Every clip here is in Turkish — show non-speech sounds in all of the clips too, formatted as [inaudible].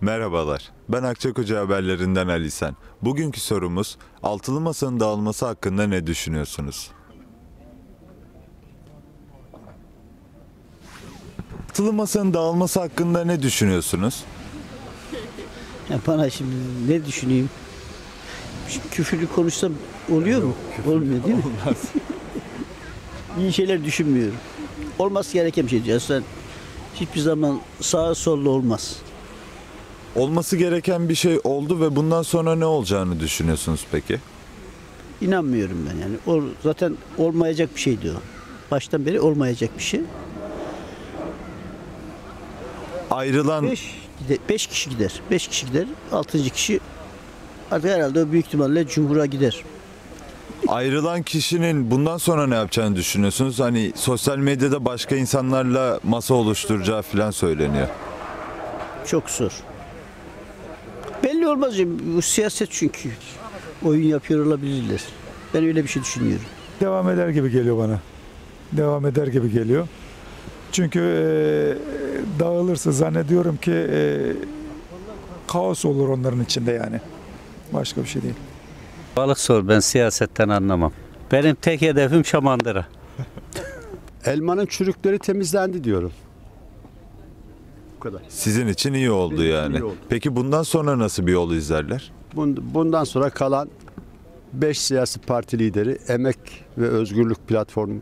Merhabalar, ben Akçakoca Haberlerinden Ali Sen. Bugünkü sorumuz, altılı masanın dağılması hakkında ne düşünüyorsunuz? Altılı masanın dağılması hakkında ne düşünüyorsunuz? Ya bana şimdi ne düşüneyim? Şu Küfürlü konuşsam oluyor mu? Olmuyor değil mi? Olmaz. [laughs] İyi şeyler düşünmüyorum. Olması gereken bir şey. Sen hiçbir zaman sağa solla olmaz. Olması gereken bir şey oldu ve bundan sonra ne olacağını düşünüyorsunuz peki? İnanmıyorum ben yani. O zaten olmayacak bir şeydi o. Baştan beri olmayacak bir şey. Ayrılan Beş, gider, beş kişi gider. Beş kişi gider. Altıncı kişi artık herhalde o büyük ihtimalle Cumhur'a gider. ayrılan kişinin bundan sonra ne yapacağını düşünüyorsunuz? Hani sosyal medyada başka insanlarla masa oluşturacağı falan söyleniyor. Çok zor. Belli olmaz. ya, Bu siyaset çünkü. Oyun yapıyor olabilirler. Ben öyle bir şey düşünüyorum. devam eder gibi geliyor bana. Devam eder gibi geliyor. Çünkü e, dağılırsa zannediyorum ki e, kaos olur onların içinde yani. Başka bir şey değil. Balık sor ben siyasetten anlamam. Benim tek hedefim Şamandıra. Elmanın çürükleri temizlendi diyorum. Bu kadar. Sizin için iyi oldu Benim için yani. iyi oldu. Peki bundan sonra nasıl bir yol izlerler? Bun- Bundan sonra kalan 5 siyasi parti lideri Emek ve Özgürlük Platformu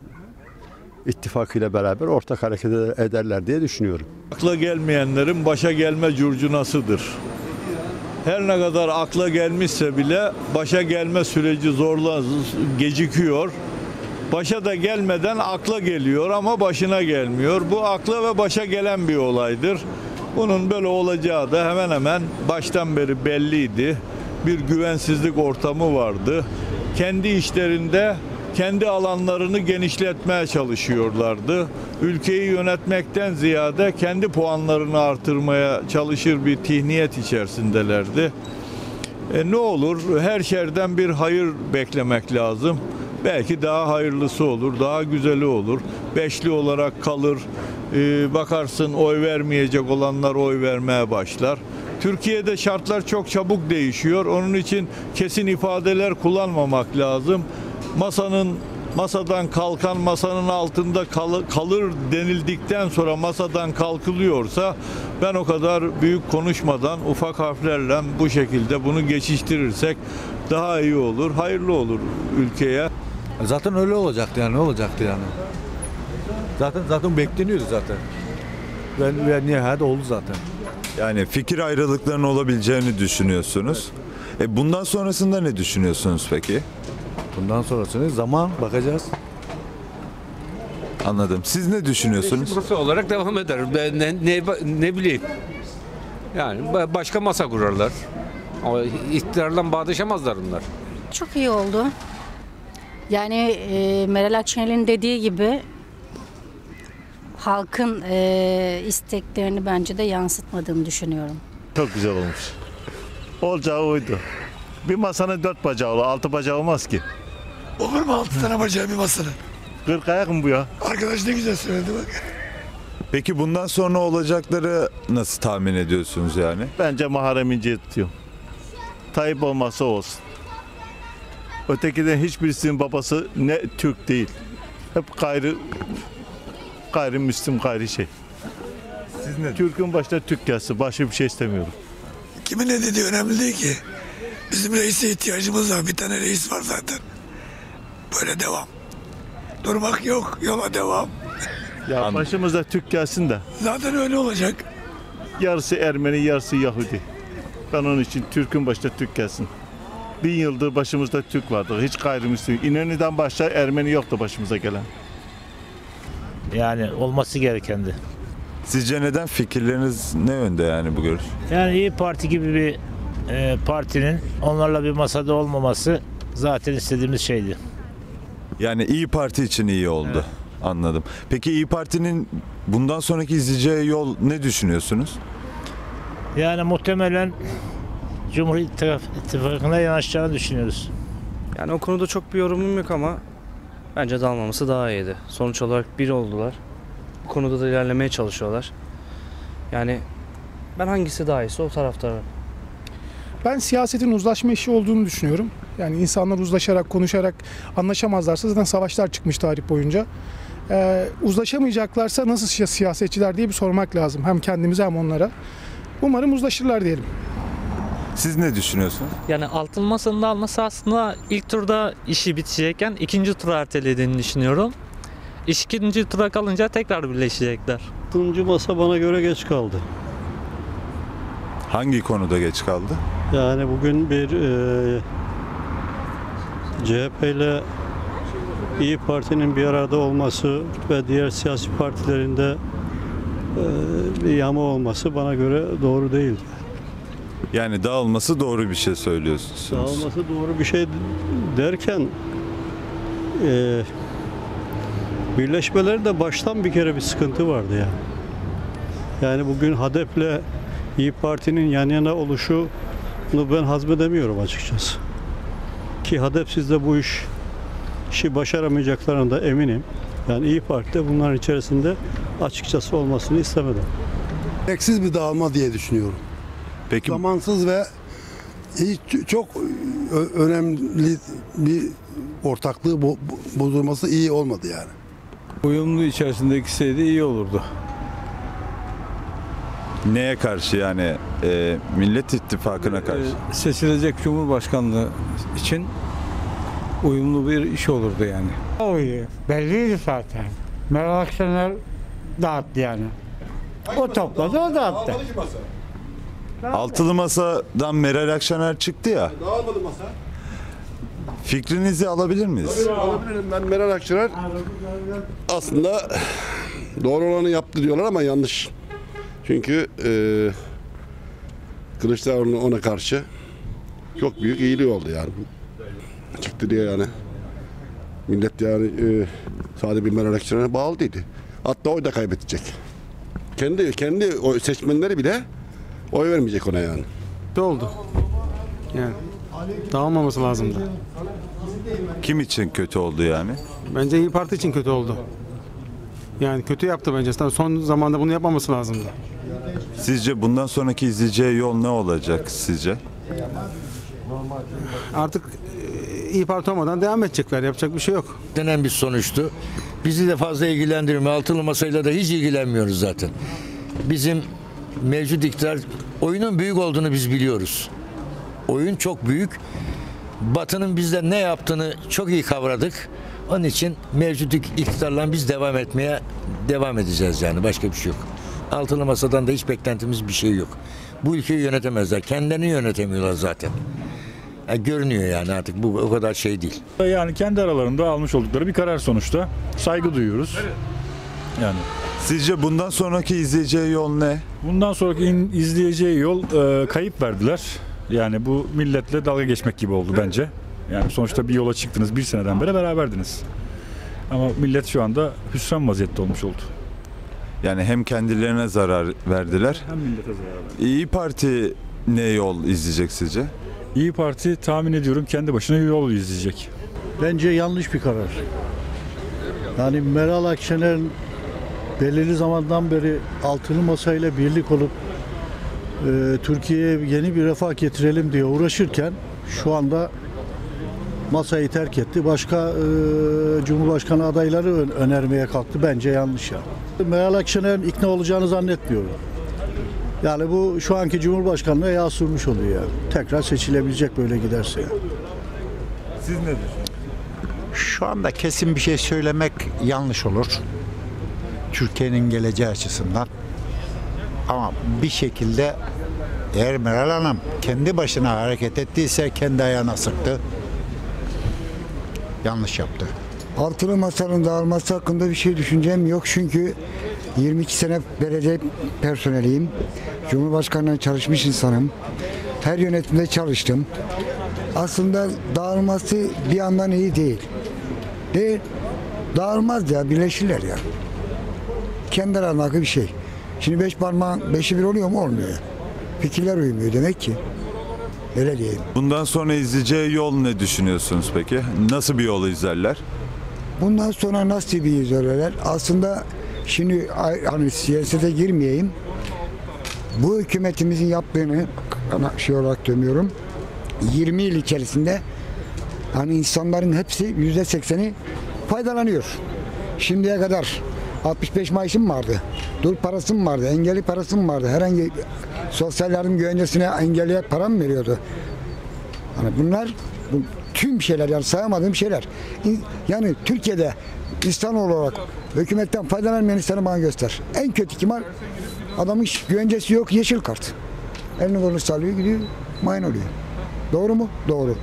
ittifakıyla beraber ortak hareket ederler diye düşünüyorum. Akla gelmeyenlerin başa gelme curcunasıdır. Her ne kadar akla gelmişse bile başa gelme süreci zorla gecikiyor. Başa da gelmeden akla geliyor ama başına gelmiyor. Bu akla ve başa gelen bir olaydır. Bunun böyle olacağı da hemen hemen baştan beri belliydi. Bir güvensizlik ortamı vardı. Kendi işlerinde kendi alanlarını genişletmeye çalışıyorlardı. Ülkeyi yönetmekten ziyade kendi puanlarını artırmaya çalışır bir tihniyet içerisindelerdi. E, ne olur her şerden bir hayır beklemek lazım. Belki daha hayırlısı olur, daha güzeli olur. Beşli olarak kalır. E, bakarsın oy vermeyecek olanlar oy vermeye başlar. Türkiye'de şartlar çok çabuk değişiyor. Onun için kesin ifadeler kullanmamak lazım. Masanın masadan kalkan masanın altında kal- kalır denildikten sonra masadan kalkılıyorsa ben o kadar büyük konuşmadan ufak harflerle bu şekilde bunu geçiştirirsek daha iyi olur, hayırlı olur ülkeye. Zaten öyle olacaktı yani ne olacaktı yani. Zaten zaten bekleniyordu zaten. Ve, ve nihayet oldu zaten. Yani fikir ayrılıklarının olabileceğini düşünüyorsunuz. E bundan sonrasında ne düşünüyorsunuz peki? Bundan sonrasını zaman bakacağız. Anladım. Siz ne düşünüyorsunuz? Masa olarak devam eder. Ben ne, ne, ne bileyim. Yani ba- başka masa kurarlar. Ama iktidarla bağdaşamazlar bunlar. Çok iyi oldu. Yani e, Meral Akşener'in dediği gibi halkın e, isteklerini bence de yansıtmadığını düşünüyorum. Çok güzel olmuş. Olacağı oydu. Bir masanın dört bacağı olur, altı bacağı olmaz ki. Olur mu altı tane bacağı bir masanın? Kırk ayak mı bu ya? Arkadaş ne güzel söyledi bak. Peki bundan sonra olacakları nasıl tahmin ediyorsunuz yani? Bence Muharrem İnce'yi tutuyor. Tayyip olmazsa olsun. Ötekiden hiçbirisinin babası ne Türk değil. Hep gayrı gayrimüslim gayri şey. Siz ne Türk'ün başta Türk gelsin. Başka bir şey istemiyorum. Kimin ne dediği önemli değil ki. Bizim reise ihtiyacımız var. Bir tane reis var zaten. Böyle devam. Durmak yok. Yola devam. Ya Anladım. başımıza Türk gelsin de Zaten öyle olacak. yarısı Ermeni yarısı Yahudi. Ben onun için Türk'ün başta Türk gelsin. Bin yıldır başımızda Türk vardı. Hiç gayrimüslim. İnönü'den başka Ermeni yoktu başımıza gelen. Yani olması gerekendi. Sizce neden fikirleriniz ne yönde yani bu görüş? Yani İyi Parti gibi bir e, partinin onlarla bir masada olmaması zaten istediğimiz şeydi. Yani İyi Parti için iyi oldu. Anladım. Peki İyi Parti'nin bundan sonraki izleyeceği yol ne düşünüyorsunuz? Yani muhtemelen Cumhur İttifak- İttifakı'na yanaşacağını düşünüyoruz. Yani o konuda çok bir yorumum yok ama bence dalmaması daha iyiydi. Sonuç olarak bir oldular. Bu konuda da ilerlemeye çalışıyorlar. Yani Ben hangisi daha iyisi o taraftarım. Ben siyasetin uzlaşma işi olduğunu düşünüyorum. Yani insanlar uzlaşarak, konuşarak anlaşamazlarsa zaten savaşlar çıkmış tarih boyunca. Ee, uzlaşamayacaklarsa nasıl si- siyasetçiler diye bir sormak lazım. Hem kendimize hem onlara. Umarım uzlaşırlar diyelim. Siz ne düşünüyorsunuz? Yani altın masanın alması aslında ilk turda işi bitecekken ikinci tura ertelediğini düşünüyorum. İş ikinci tura kalınca tekrar birleşecekler. Altıncı masa bana göre geç kaldı. Hangi konuda geç kaldı? Yani bugün bir e, CHP ile İyi Parti'nin bir arada olması ve diğer siyasi partilerinde e, bir yama olması bana göre doğru değil. Yani dağılması doğru bir şey söylüyorsunuz. Dağılması doğru bir şey derken e, birleşmelerde baştan bir kere bir sıkıntı vardı yani. Yani bugün HADEP'le İyi Parti'nin yan yana oluşu bunu ben hazmedemiyorum açıkçası. Ki HADEP'siz de bu iş işi başaramayacaklarına da eminim. Yani İyi Parti de bunların içerisinde açıkçası olmasını istemedim. Gereksiz bir dağılma diye düşünüyorum. Peki Zamansız ve hiç çok önemli bir ortaklığı bo- bo- bozulması iyi olmadı yani. Uyumlu içerisinde gitseydi iyi olurdu. neye karşı yani e, Millet İttifakı'na karşı? Ee, Seçilecek Cumhurbaşkanlığı için uyumlu bir iş olurdu yani. Oy belliydi zaten. Meral Akşener dağıttı yani. O topladı o dağıttı. Altılı Masa'dan Meral Akşener çıktı ya. Dağılmadı masa. Fikrinizi alabilir miyiz? Alabilirim ben Meral Akşener. Aslında doğru olanı yaptı diyorlar ama yanlış. Çünkü e, Kılıçdaroğlu ona karşı çok büyük iyiliği oldu yani. Çıktı diye yani. Millet yani e, sadece bir Meral Akşener'e bağlı değildi. Hatta oy da kaybedecek. Kendi kendi oy seçmenleri bile oy vermeyecek ona yani. oldu. Yani dağılmaması lazımdı. Kim için kötü oldu yani? Bence İyi Parti için kötü oldu. Yani kötü yaptı bence. Son zamanda bunu yapmaması lazımdı. Sizce bundan sonraki izleyeceği yol ne olacak sizce? Artık e, İyi Parti olmadan devam edecekler. Yapacak bir şey yok. Denen bir sonuçtu. Bizi de fazla ilgilendirmiyor. Altılı masayla da hiç ilgilenmiyoruz zaten. Bizim mevcut iktidar oyunun büyük olduğunu biz biliyoruz. Oyun çok büyük. Batı'nın bizde ne yaptığını çok iyi kavradık. Onun için mevcut iktidarla biz devam etmeye devam edeceğiz yani. Başka bir şey yok. Altılı masadan da hiç beklentimiz bir şey yok. Bu ülkeyi yönetemezler. Kendilerini yönetemiyorlar zaten. Ya görünüyor yani artık bu o kadar şey değil. Yani kendi aralarında almış oldukları bir karar sonuçta. Saygı duyuyoruz. Yani Sizce bundan sonraki izleyeceği yol ne? bundan sonraki in- izleyeceği yol e, kayıp verdiler. Yani bu milletle dalga geçmek gibi oldu bence. Yani sonuçta bir yola çıktınız bir seneden beri beraberdiniz. Ama millet şu anda hüsran vaziyette olmuş oldu. Yani hem kendilerine zarar verdiler. Hem millete zarar verdi. İyi Parti ne yol izleyecek sizce? İyi Parti tahmin ediyorum kendi başına yol izleyecek. Bence yanlış bir karar. Yani Meral Akşener'in belirli zamandan beri altılı masayla birlik olup e, Türkiye'ye yeni bir refah getirelim diye uğraşırken şu anda masayı terk etti. Başka e, Cumhurbaşkanı adayları ön- önermeye kalktı. Bence yanlış ya. Meral Akşener'in ikna olacağını zannetmiyorum. Yani bu şu anki Cumhurbaşkanlığı yağ sürmüş oluyor yani. Tekrar seçilebilecek böyle giderse. yani. Siz ne düşünüyorsunuz? Şu anda kesin bir şey söylemek yanlış olur. Türkiye'nin geleceği açısından. Ama bir şekilde eğer Meral Hanım kendi başına hareket ettiyse kendi ayağına sıktı. Yanlış yaptı. Altılı masanın dağılması hakkında bir şey düşüncem yok çünkü 22 sene belediye personeliyim. Cumhurbaşkanlığına çalışmış insanım. Her yönetimde çalıştım. Aslında dağılması bir yandan iyi değil. Değil. Dağılmaz ya, birleşirler ya. Kendi aralarındaki bir şey. Şimdi beş parmağın beşi bir oluyor mu? Olmuyor. Fikirler uymuyor demek ki. Öyle diyeyim. Bundan sonra izleyeceği yol ne düşünüyorsunuz peki? Nasıl bir yol izlerler? Bundan sonra nasıl bir izlemeler? Aslında şimdi hani siyasete girmeyeyim. bu hükümetimizin yaptığını şey olarak demiyorum. 20 yıl içerisinde hani insanların hepsi yüzde sekseni faydalanıyor. Şimdiye kadar 65 maaşım vardı. Dul parasım vardı. Engelli parasım vardı. Herhangi sosyal yardım güvencesine engelliye para mı veriyordu? Hani bunlar bu, tüm şeyler yani sayamadığım şeyler. Yani Türkiye'de İnsan olarak hükümetten faydalanmayan insanı bana göster. En kötü ihtimal adamın hiç güvencesi yok yeşil kart. Elini kolunu sallıyor gidiyor mayın oluyor. Doğru mu? Doğru.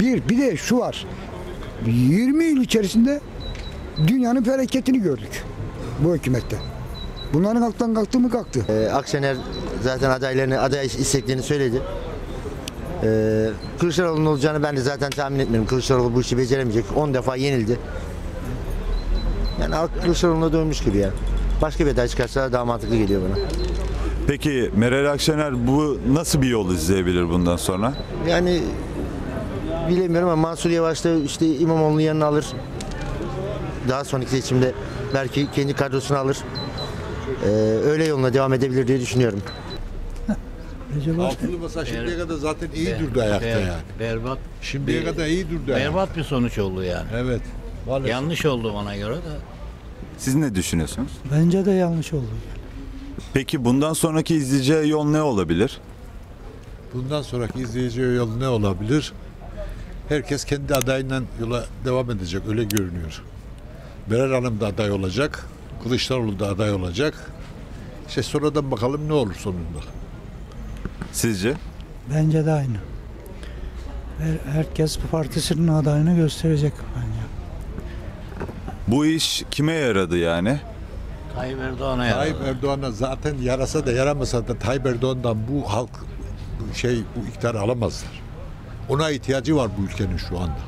Bir, bir de şu var. 20 yıl içerisinde dünyanın felaketini gördük bu hükümette. Bunların alttan kalktı mı kalktı. Ee, Akşener zaten adaylarını, aday isteklerini söyledi. Ee, Kılıçdaroğlu'nun olacağını ben de zaten tahmin etmiyorum. Kılıçdaroğlu bu işi beceremeyecek. 10 defa yenildi. Yani halk Kılıçdaroğlu'na dönmüş gibi ya. Başka bir aday çıkarsa daha mantıklı geliyor bana. Peki Meral Akşener bu nasıl bir yol izleyebilir bundan sonra? Yani bilemiyorum ama Mansur Yavaş da işte İmamoğlu'nun yanına alır. Daha sonraki seçimde belki kendi kadrosunu alır. Ee, öyle yoluna devam edebilir diye düşünüyorum. Altılı masa şimdiye kadar zaten iyi durdu ayakta Ber- yani. Berbat. Şimdiye bir- kadar iyi durdu ayakta. Berbat bir sonuç oldu yani. Evet. Yanlış oldu bana göre de. Siz ne düşünüyorsunuz? Bence de yanlış oldu. Peki bundan sonraki izleyeceği yol ne olabilir? Bundan sonraki izleyici yol ne olabilir? Herkes kendi adayından yola devam edecek öyle görünüyor. Meral Hanım da aday olacak. Kılıçdaroğlu da aday olacak. İşte sonradan bakalım ne olur sonunda. Sizce? Bence de aynı. Her- Herkes partisinin adayını gösterecek bence. Bu iş kime yaradı yani? Tayyip Erdoğan'a yaradı. Tayyip Erdoğan'a zaten yarasa da yaramasa da Tayyip Erdoğan'dan bu halk bu şey bu iktidar alamazlar. Ona ihtiyacı var bu ülkenin şu anda.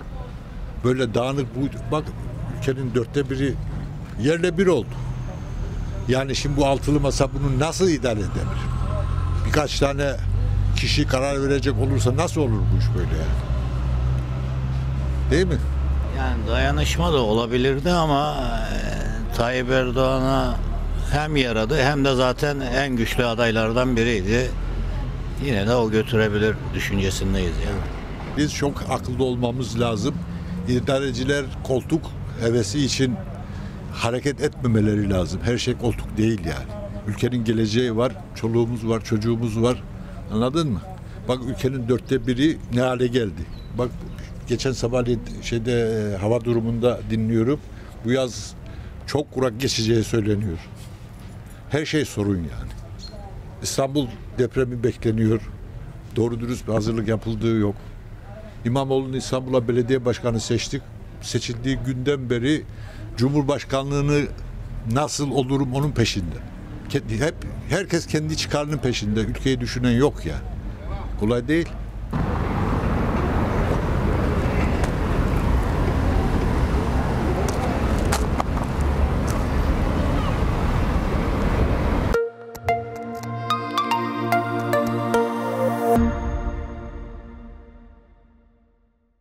Böyle dağınık bu bak ülkenin dörtte biri yerle bir oldu. Yani şimdi bu altılı masa bunu nasıl idare edebilir? Birkaç tane kişi karar verecek olursa nasıl olur bu iş böyle yani? Değil mi? Yani dayanışma da olabilirdi ama e, Tayyip Erdoğan'a hem yaradı hem de zaten en güçlü adaylardan biriydi. Yine de o götürebilir düşüncesindeyiz yani. Biz çok akıllı olmamız lazım. İdareciler koltuk hevesi için hareket etmemeleri lazım. Her şey koltuk değil yani. Ülkenin geleceği var, çoluğumuz var, çocuğumuz var. Anladın mı? Bak ülkenin dörtte biri ne hale geldi. Bak geçen sabah şeyde e, hava durumunda dinliyorum. Bu yaz çok kurak geçeceği söyleniyor. Her şey sorun yani. İstanbul depremi bekleniyor. Doğru dürüst bir hazırlık yapıldığı yok. İmamoğlu'nu İstanbul'a belediye başkanı seçtik. Seçildiği günden beri Cumhurbaşkanlığını nasıl olurum onun peşinde. Hep herkes kendi çıkarının peşinde. Ülkeyi düşünen yok ya. Kolay değil.